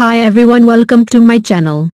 Hi everyone welcome to my channel.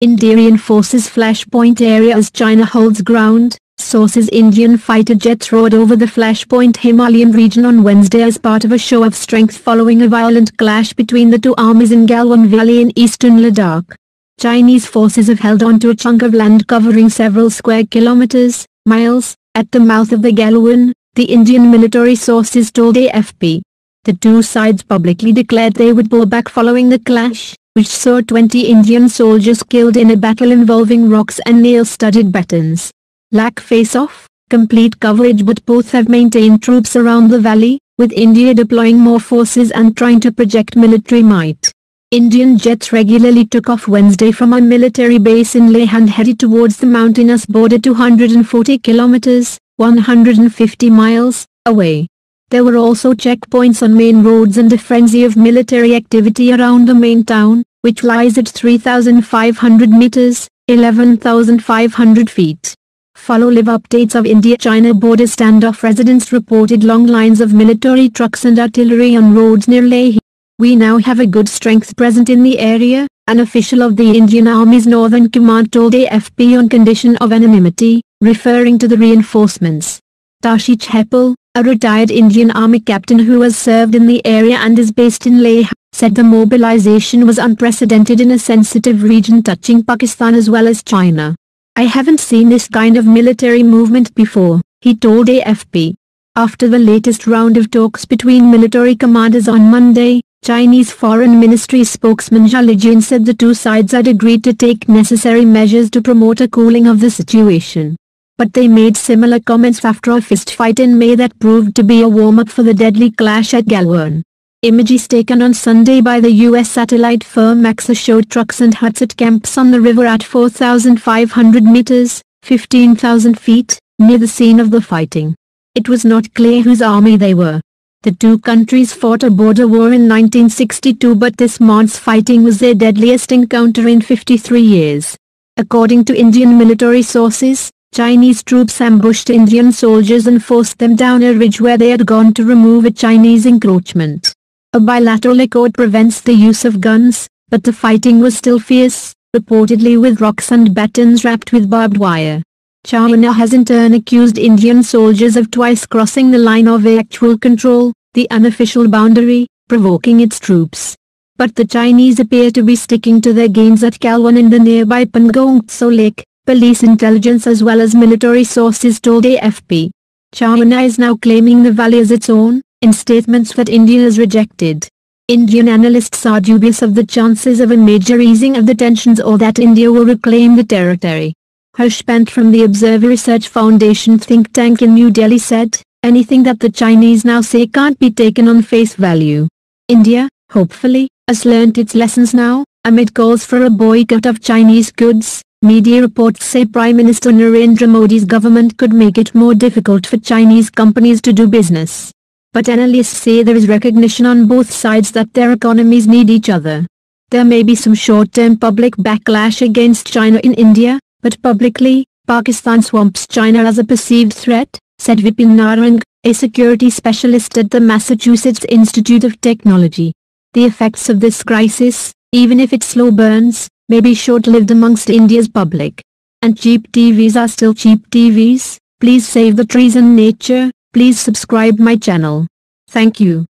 India reinforces flashpoint area as China holds ground. Sources Indian fighter jets roared over the flashpoint Himalayan region on Wednesday as part of a show of strength following a violent clash between the two armies in Galwan Valley in eastern Ladakh. Chinese forces have held on to a chunk of land covering several square kilometers, miles, at the mouth of the Galwan, the Indian military sources told AFP. The two sides publicly declared they would pull back following the clash, which saw 20 Indian soldiers killed in a battle involving rocks and nail-studded batons. LAC face-off, complete coverage but both have maintained troops around the valley, with India deploying more forces and trying to project military might. Indian jets regularly took off Wednesday from a military base in Leh and headed towards the mountainous border 240 kilometers, 150 miles, away. There were also checkpoints on main roads and a frenzy of military activity around the main town, which lies at 3,500 meters, 11,500 feet. Follow live updates of India-China border standoff residents reported long lines of military trucks and artillery on roads near Leh. We now have a good strength present in the area, an official of the Indian Army's Northern Command told AFP on condition of anonymity, referring to the reinforcements. Tashi Chhapal, a retired Indian Army captain who has served in the area and is based in Leh, said the mobilization was unprecedented in a sensitive region touching Pakistan as well as China. I haven't seen this kind of military movement before, he told AFP. After the latest round of talks between military commanders on Monday, Chinese Foreign Ministry spokesman Zhao Lijian said the two sides had agreed to take necessary measures to promote a cooling of the situation but they made similar comments after a fistfight in May that proved to be a warm-up for the deadly clash at Galwan. Images taken on Sunday by the U.S. satellite firm Maxar showed trucks and huts at camps on the river at 4,500 meters, 15,000 feet, near the scene of the fighting. It was not clear whose army they were. The two countries fought a border war in 1962 but this month's fighting was their deadliest encounter in 53 years. According to Indian military sources, Chinese troops ambushed Indian soldiers and forced them down a ridge where they had gone to remove a Chinese encroachment. A bilateral accord prevents the use of guns, but the fighting was still fierce, reportedly with rocks and batons wrapped with barbed wire. China has in turn accused Indian soldiers of twice crossing the line of actual control, the unofficial boundary, provoking its troops. But the Chinese appear to be sticking to their gains at Galwan in the nearby Pangong Tso Lake, Police intelligence as well as military sources told AFP. China is now claiming the valley as its own, in statements that India has rejected. Indian analysts are dubious of the chances of a major easing of the tensions or that India will reclaim the territory. Harsh Pant from the Observer Research Foundation think tank in New Delhi said, anything that the Chinese now say can't be taken on face value. India, hopefully, has learnt its lessons now, amid calls for a boycott of Chinese goods, Media reports say Prime Minister Narendra Modi's government could make it more difficult for Chinese companies to do business. But analysts say there is recognition on both sides that their economies need each other. There may be some short-term public backlash against China in India, but publicly, Pakistan swamps China as a perceived threat, said Vipin Narang, a security specialist at the Massachusetts Institute of Technology. The effects of this crisis, even if it slow burns, may be short-lived amongst India's public. And cheap TVs are still cheap TVs, please save the trees and nature, please subscribe my channel. Thank you.